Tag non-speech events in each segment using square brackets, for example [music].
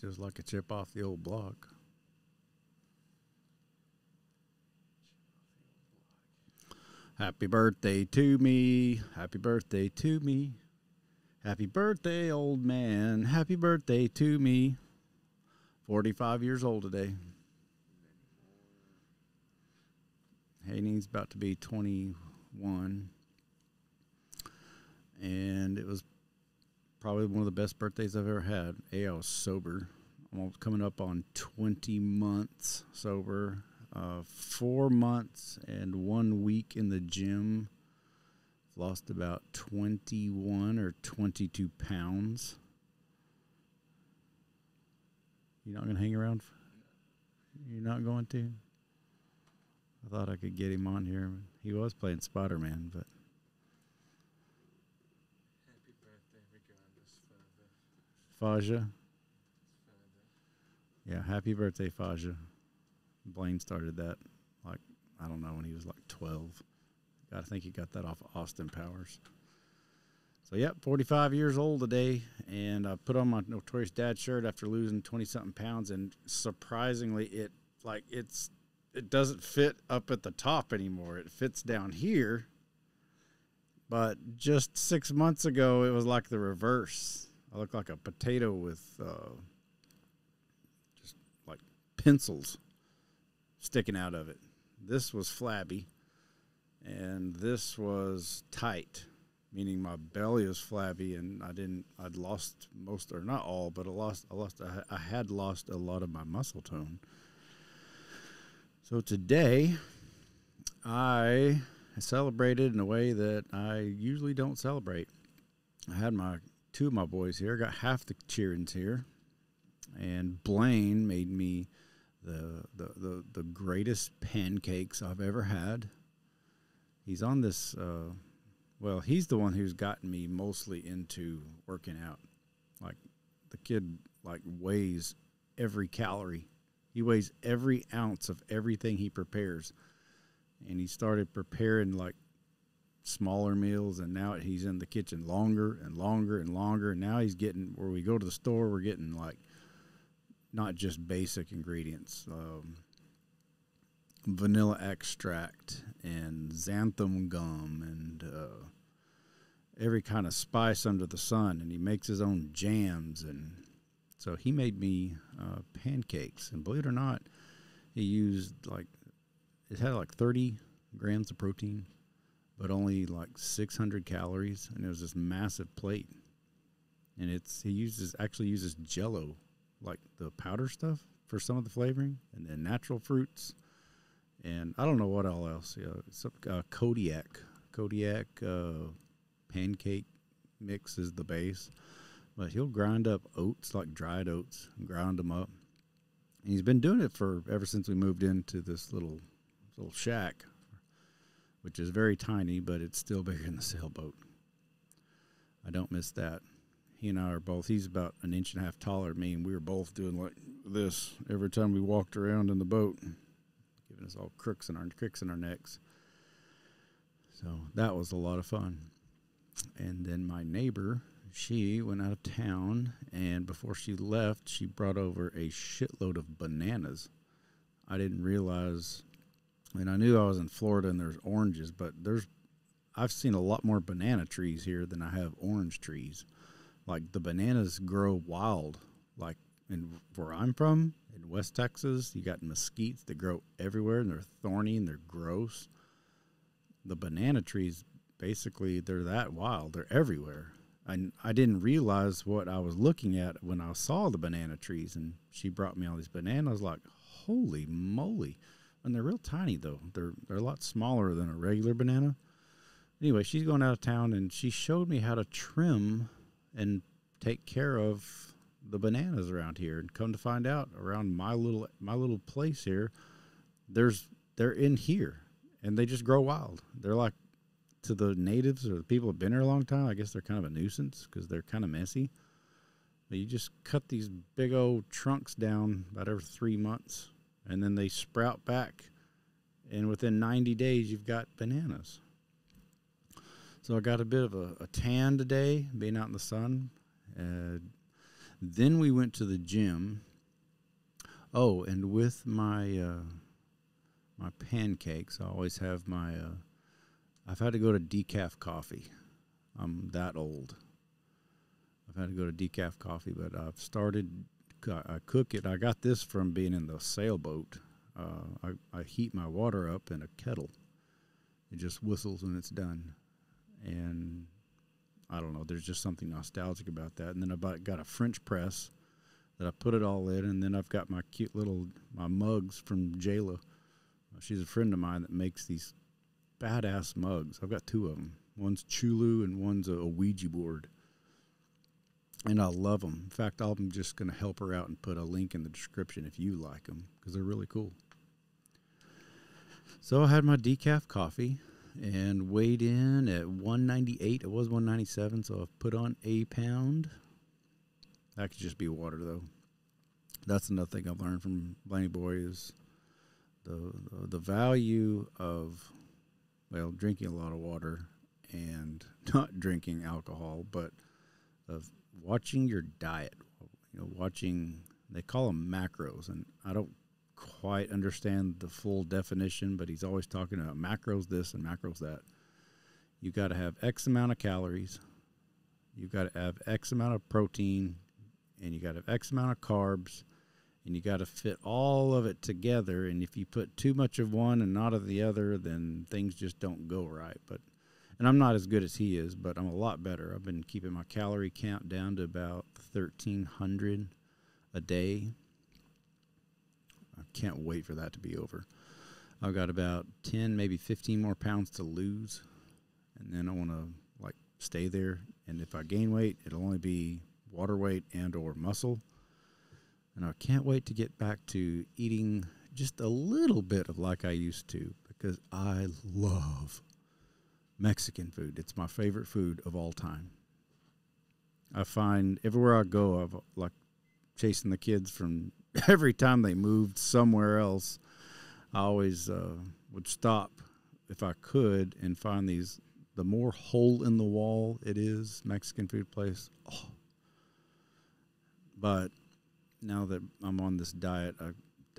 Just like a chip off the old block. Happy birthday to me. Happy birthday to me. Happy birthday, old man. Happy birthday to me. 45 years old today. Haney's about to be 21. And it was probably one of the best birthdays I've ever had. A, I was sober. I'm coming up on 20 months sober. Uh, four months and one week in the gym. Lost about 21 or 22 pounds. You're not going to hang around? You're not going to? I thought I could get him on here. He was playing Spider Man, but. Happy birthday, regardless, Faja. Yeah, happy birthday, Faja. Blaine started that, like, I don't know, when he was like 12. I think he got that off of Austin Powers. So, yep, 45 years old today. And I put on my Notorious Dad shirt after losing 20 something pounds. And surprisingly, it, like, it's, it doesn't fit up at the top anymore. It fits down here. But just six months ago, it was like the reverse. I look like a potato with uh, just like pencils sticking out of it. This was flabby, and this was tight, meaning my belly was flabby, and I didn't. I'd lost most, or not all, but I lost. I lost. I had lost a lot of my muscle tone. So today, I celebrated in a way that I usually don't celebrate. I had my two of my boys here. Got half the cheerings here, and Blaine made me the, the the the greatest pancakes I've ever had. He's on this. Uh, well, he's the one who's gotten me mostly into working out. Like the kid, like weighs every calorie. He weighs every ounce of everything he prepares, and he started preparing like smaller meals and now he's in the kitchen longer and longer and longer. And now he's getting where we go to the store we're getting like not just basic ingredients um, vanilla extract and xanthan gum and uh, every kind of spice under the sun. And he makes his own jams and so he made me uh, pancakes and believe it or not he used like it had like 30 grams of protein but only like 600 calories and it was this massive plate and it's he uses actually uses jello like the powder stuff for some of the flavoring, and then natural fruits, and I don't know what all else. Yeah, some uh, Kodiak, Kodiak uh, pancake mix is the base, but he'll grind up oats like dried oats, and grind them up. And he's been doing it for ever since we moved into this little little shack, which is very tiny, but it's still [laughs] bigger than the sailboat. I don't miss that he and I are both. He's about an inch and a half taller than me, and we were both doing like this every time we walked around in the boat, giving us all crooks in our cricks in our necks. So that was a lot of fun. And then my neighbor, she went out of town, and before she left, she brought over a shitload of bananas. I didn't realize, and I knew I was in Florida and there's oranges, but there's I've seen a lot more banana trees here than I have orange trees like the bananas grow wild. Like in where I'm from in West Texas, you got mesquites that grow everywhere and they're thorny and they're gross. The banana trees basically they're that wild. They're everywhere. I, I didn't realize what I was looking at when I saw the banana trees and she brought me all these bananas like holy moly. And they're real tiny though. They're they're a lot smaller than a regular banana. Anyway, she's going out of town and she showed me how to trim and take care of the bananas around here. And come to find out, around my little my little place here, there's they're in here, and they just grow wild. They're like to the natives or the people who've been here a long time. I guess they're kind of a nuisance because they're kind of messy. But you just cut these big old trunks down about every three months, and then they sprout back and within 90 days you've got bananas. So I got a bit of a, a tan today, being out in the sun. Uh, then we went to the gym. Oh, and with my uh, my pancakes, I always have my. Uh, I've had to go to decaf coffee. I'm that old. I've had to go to decaf coffee, but I've started. I cook it. I got this from being in the sailboat. Uh, I, I heat my water up in a kettle. It just whistles when it's done, and I don't know. There's just something nostalgic about that. And then I've got a French press that I put it all in, and then I've got my cute little my mugs from Jayla. She's a friend of mine that makes these badass mugs. I've got two of them. One's Cthulhu and one's a Ouija board. And I love them. In fact, I'm just going to help her out and put a link in the description if you like them because they're really cool. So I had my decaf coffee and weighed in at 198. It was 197, so I've put on a pound. That could just be water, though. That's another thing I've learned from Blaney Boy is the, the, the value of well drinking a lot of water and [laughs] not drinking alcohol, but of watching your diet. You know, watching they call them macros, and I don't quite understand the full definition, but he's always talking about macros this and macros that. You got to have X amount of calories, you got to have X amount of protein, and you got to have X amount of carbs, and you got to fit all of it together. And if you put too much of one and not of the other, then things just don't go right. But and I'm not as good as he is, but I'm a lot better. I've been keeping my calorie count down to about 1,300 a day I can't wait for that to be over. I've got about 10, maybe 15 more pounds to lose. And then I want to like stay there. And if I gain weight, it'll only be water weight and or muscle. And I can't wait to get back to eating just a little bit of like I used to because I love Mexican food. It's my favorite food of all time. I find everywhere I go, I've like chasing the kids from [laughs] every time they moved somewhere else, I always uh, would stop if I could and find these. The more hole in the wall it is, Mexican food place. Oh. But now that I'm on this diet, I,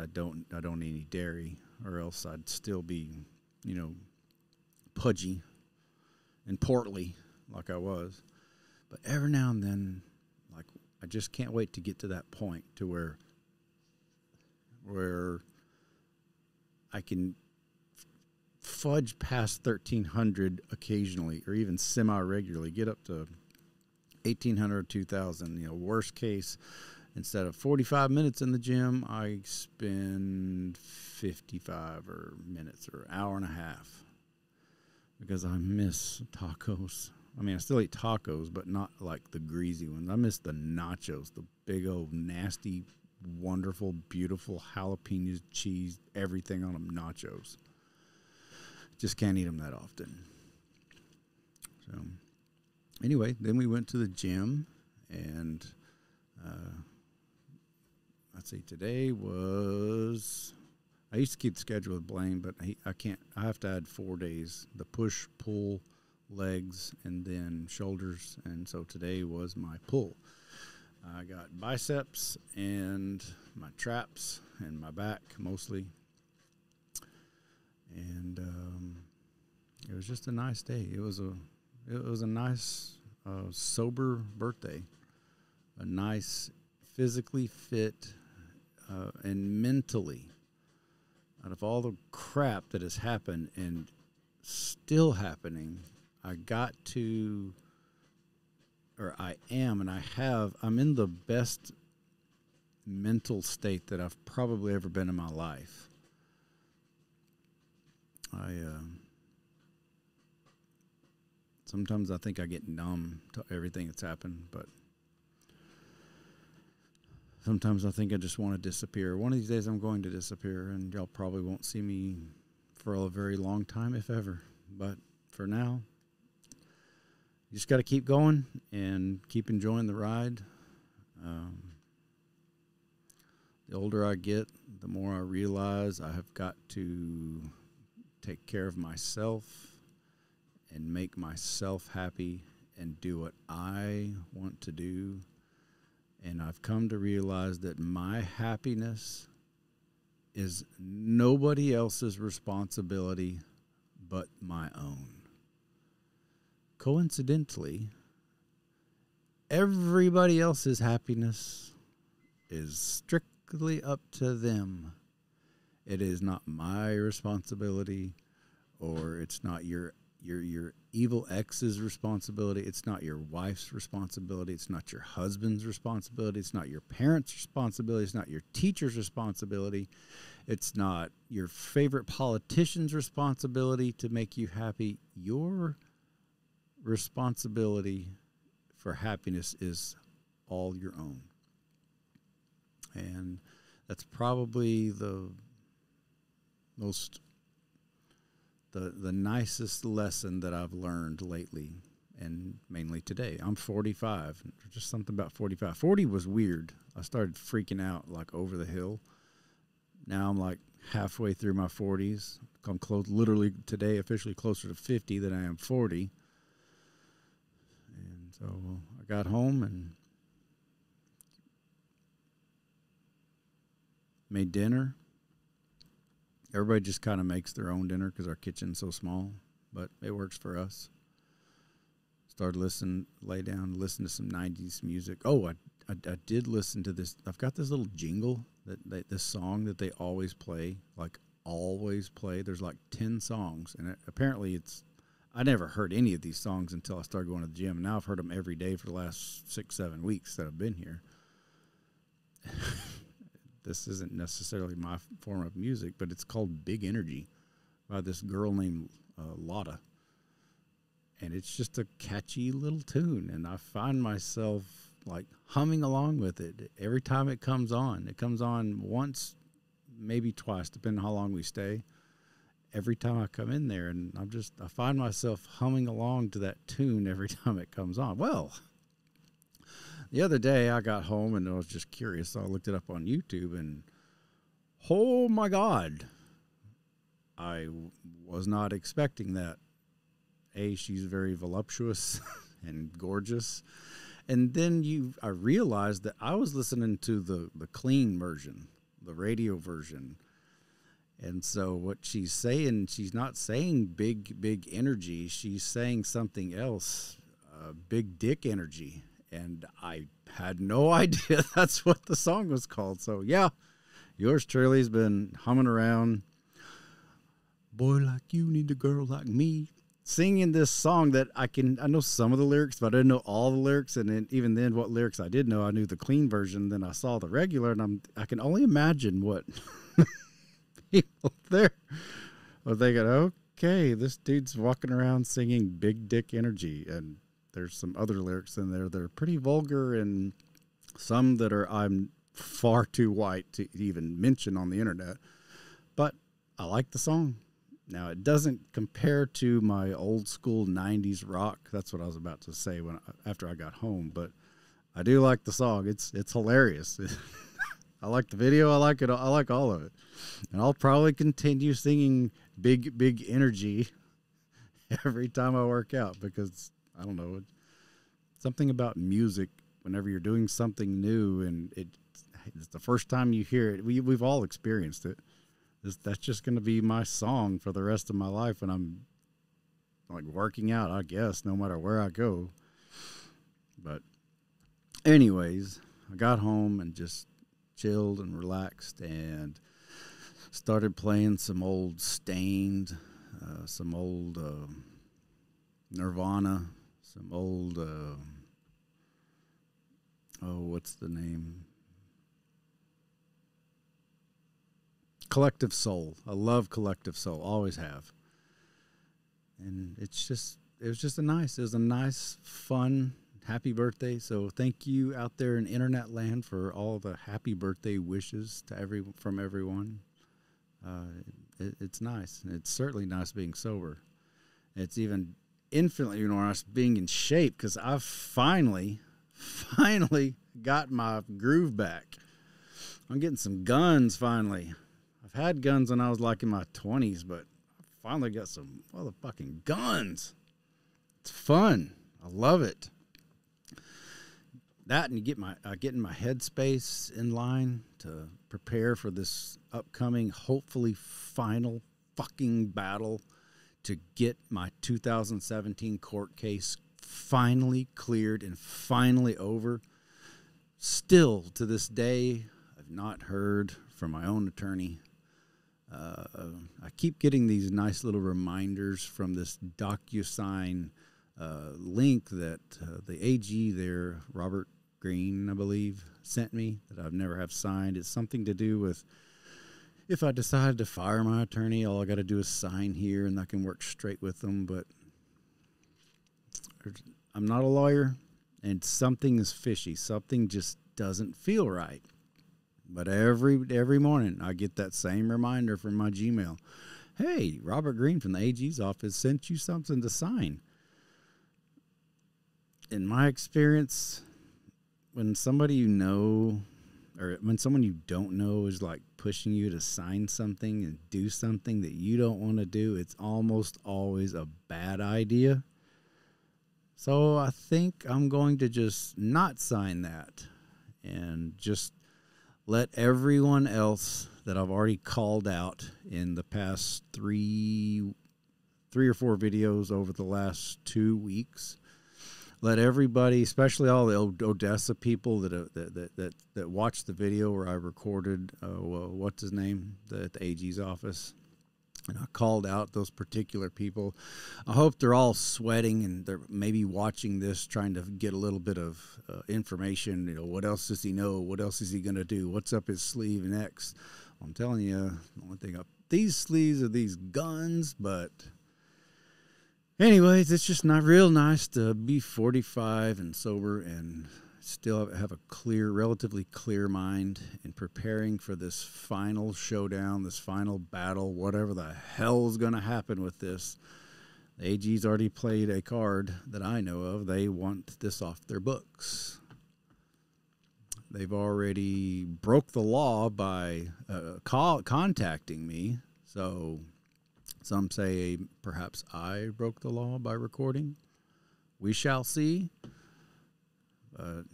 I don't I don't eat any dairy, or else I'd still be, you know, pudgy and portly like I was. But every now and then, like I just can't wait to get to that point to where where I can fudge past 1300 occasionally or even semi regularly, get up to 1800 2000. You know, worst case, instead of 45 minutes in the gym, I spend 55 or minutes or hour and a half because I miss tacos. I mean, I still eat tacos, but not like the greasy ones. I miss the nachos, the big old nasty wonderful, beautiful jalapenos, cheese, everything on them, nachos. Just can't eat them that often. So, anyway, then we went to the gym, and uh, let's see, today was. I used to keep the schedule with Blaine, but I, I can't. I have to add four days: the push, pull, legs, and then shoulders. And so today was my pull. I got biceps and my traps and my back mostly. And um, it was just a nice day. It was a it was a nice uh, sober birthday. A nice physically fit uh, and mentally out of all the crap that has happened and still happening, I got to or I am, and I have, I'm in the best mental state that I've probably ever been in my life. I uh, sometimes I think I get numb to everything that's happened, but sometimes I think I just want to disappear. One of these days I'm going to disappear, and y'all probably won't see me for a very long time, if ever. But for now, you just got to keep going and keep enjoying the ride. Um, the older I get, the more I realize I have got to take care of myself and make myself happy and do what I want to do. And I've come to realize that my happiness is nobody else's responsibility but my own. Coincidentally, everybody else's happiness is strictly up to them. It is not my responsibility or it's not your your your evil ex's responsibility. It's not your wife's responsibility. It's not your husband's responsibility. It's not your parents' responsibility. It's not your teacher's responsibility. It's not your favorite politician's responsibility to make you happy. Your responsibility for happiness is all your own. And that's probably the most the the nicest lesson that I've learned lately and mainly today. I'm 45. Just something about 45. 40 was weird. I started freaking out like over the hill. Now I'm like halfway through my 40s. I'm close literally today officially closer to 50 than I am 40. And so I got home and made dinner everybody just kind of makes their own dinner because our kitchen's so small, but it works for us. Started listening, lay down, listen to some '90s music. Oh, I, I, I did listen to this. I've got this little jingle that they, this song that they always play, like always play. There's like ten songs, and it, apparently it's. I never heard any of these songs until I started going to the gym. Now I've heard them every day for the last six, seven weeks that I've been here. [laughs] this isn't necessarily my form of music, but it's called Big Energy by this girl named uh, Latto. And it's just a catchy little tune. And I find myself like humming along with it every time it comes on. It comes on once, maybe twice, depending on how long we stay. Every time I come in there, and I'm just, I find myself humming along to that tune every [laughs] time it comes on. Well, the other day I got home and I was just curious. So I looked it up on YouTube and oh my God, I was not expecting that. A, she's very voluptuous [laughs] and gorgeous. And then you, I realized that I was listening to the, the clean version, the radio version. And so what she's saying, she's not saying big, big energy. She's saying something else, uh, big dick energy and I had no [laughs] idea that's what the song was called. So yeah, yours truly's been humming around. Boy like you need a girl like me. Singing this song that I can, I know some of the lyrics, but I didn't know all the lyrics. And then, even then, what lyrics I did know, I knew the clean version. Then I saw the regular, and I'm, I can only imagine what [laughs] people there were thinking. Okay, this dude's walking around singing "Big Dick Energy," and there's some other lyrics in there that are pretty vulgar and some that are I'm far too white to even mention on the internet. But I like the song. Now it doesn't compare to my old school '90s rock. That's what I was about to say when after I got home. But I do like the song. It's it's hilarious. [laughs] I like the video. I like it. I like all of it, and I'll probably continue singing "Big Big Energy" [laughs] every time I work out because I don't know. Something about music, whenever you're doing something new and it, it's the first time you hear it, we, we've all experienced it. This, that's just going to be my song for the rest of my life when I'm like working out, I guess, no matter where I go. But, anyways, I got home and just chilled and relaxed and started playing some old Staind, uh, some old uh, Nirvana, some old uh, oh what's the name? Collective soul. I love collective soul. Always have. And it's just it was just a nice it was a nice fun happy birthday. So thank you out there in internet land for all the happy birthday wishes to every from everyone. Uh, it, it's nice. It's certainly nice being sober. It's even infinitely nice being in shape because I've finally, finally got my groove back. I'm getting some guns finally. I've had guns when I was like in my 20s, but I finally got some motherfucking guns. It's fun. I love it. That and get my uh, getting my headspace in line to prepare for this upcoming, hopefully final fucking battle to get my 2017 court case finally cleared and finally over. Still to this day, I've not heard from my own attorney. Uh, I keep getting these nice little reminders from this DocuSign uh, link that uh, the AG there, Robert Greene, I believe, sent me that I've never have signed. It's something to do with if I decided to fire my attorney, all I got to do is sign here and I can work straight with them. But er, I'm not a lawyer and something is fishy. Something just doesn't feel right. But every every morning I get that same reminder from my Gmail. Hey, Robert Green from the AG's office sent you something to sign. In my experience, when somebody you know or when someone you don't know is like pushing you to sign something and do something that you don't want to do, it's almost always a bad idea. So I think I'm going to just not sign that and just let everyone else that I've already called out in the past three three or four videos over the last two weeks let everybody, especially all the Odessa people that uh, that that that, that watched the video where I recorded uh, what's his name the, at the AG's office, and I called out those particular people. I hope they're all sweating and they're maybe watching this, trying to get a little bit of uh, information. You know, what else does he know? What else is he going to do? What's up his sleeve next? I'm telling you, the only thing up these sleeves are these guns, but anyways, it's just not real nice to be 45 and sober and still have a clear, relatively clear mind in preparing for this final showdown, this final battle, whatever the hell's going to happen with this. The AG's already played a card that I know of. They want this off their books. They've already broke the law by uh, call, contacting me. So some say perhaps I broke the law by recording. We shall see. But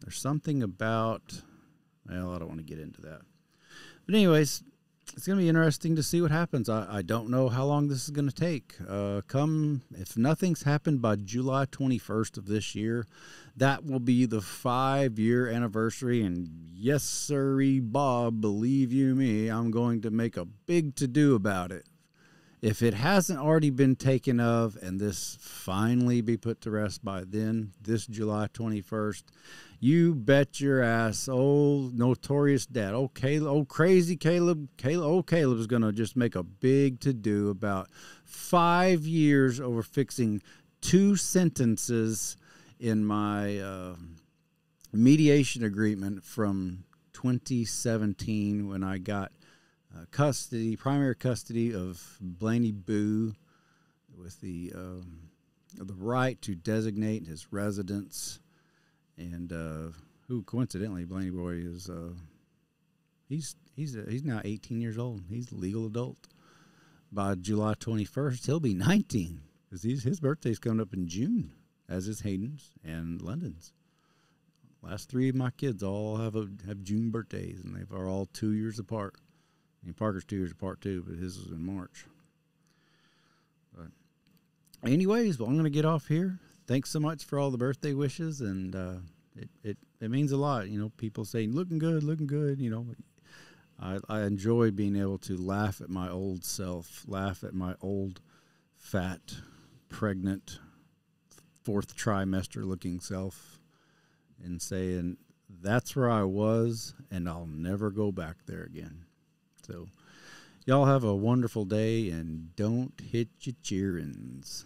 there's something about, well, I don't want to get into that. But, anyways, it's going to be interesting to see what happens. I, I don't know how long this is going to take. Uh, come, if nothing's happened by July 21st of this year, that will be the five year anniversary. And yes, sirree, Bob, believe you me, I'm going to make a big to do about it if it hasn't already been taken of and this finally be put to rest by then, this July 21st, you bet your ass, old notorious dad, old Caleb, oh crazy Caleb, Caleb, oh Caleb's gonna just make a big to do about five years over fixing two sentences in my uh, mediation agreement from 2017 when I got uh, custody, primary custody of Blaney Boo, with the um, the right to designate his residence, and uh, who coincidentally Blaney Boy is uh, he's he's uh, he's now 18 years old. He's legal adult. By July 21st, he'll be 19 because his birthday's coming up in June, as is Hayden's and London's. Last three of my kids all have a, have June birthdays, and they are all two years apart. And Parker's two years apart too, but his is in March. But anyways, well, I'm going to get off here. Thanks so much for all the birthday wishes, and uh, it, it it means a lot. You know, people saying looking good, looking good. You know, I I enjoy being able to laugh at my old self, laugh at my old, fat, pregnant, fourth trimester looking self, and saying that's where I was, and I'll never go back there again. So, y'all have a wonderful day and don't hit your cheerings.